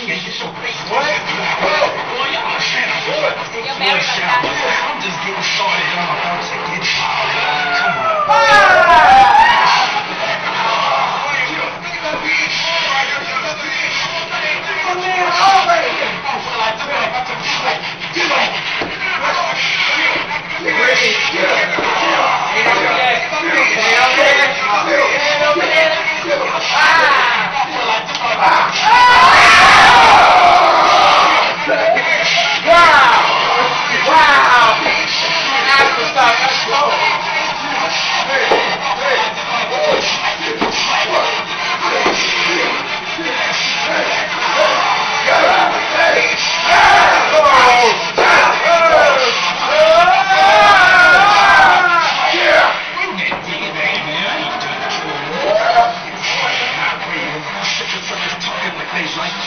What? Well, well, yeah, shit. I'm just getting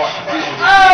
Oh!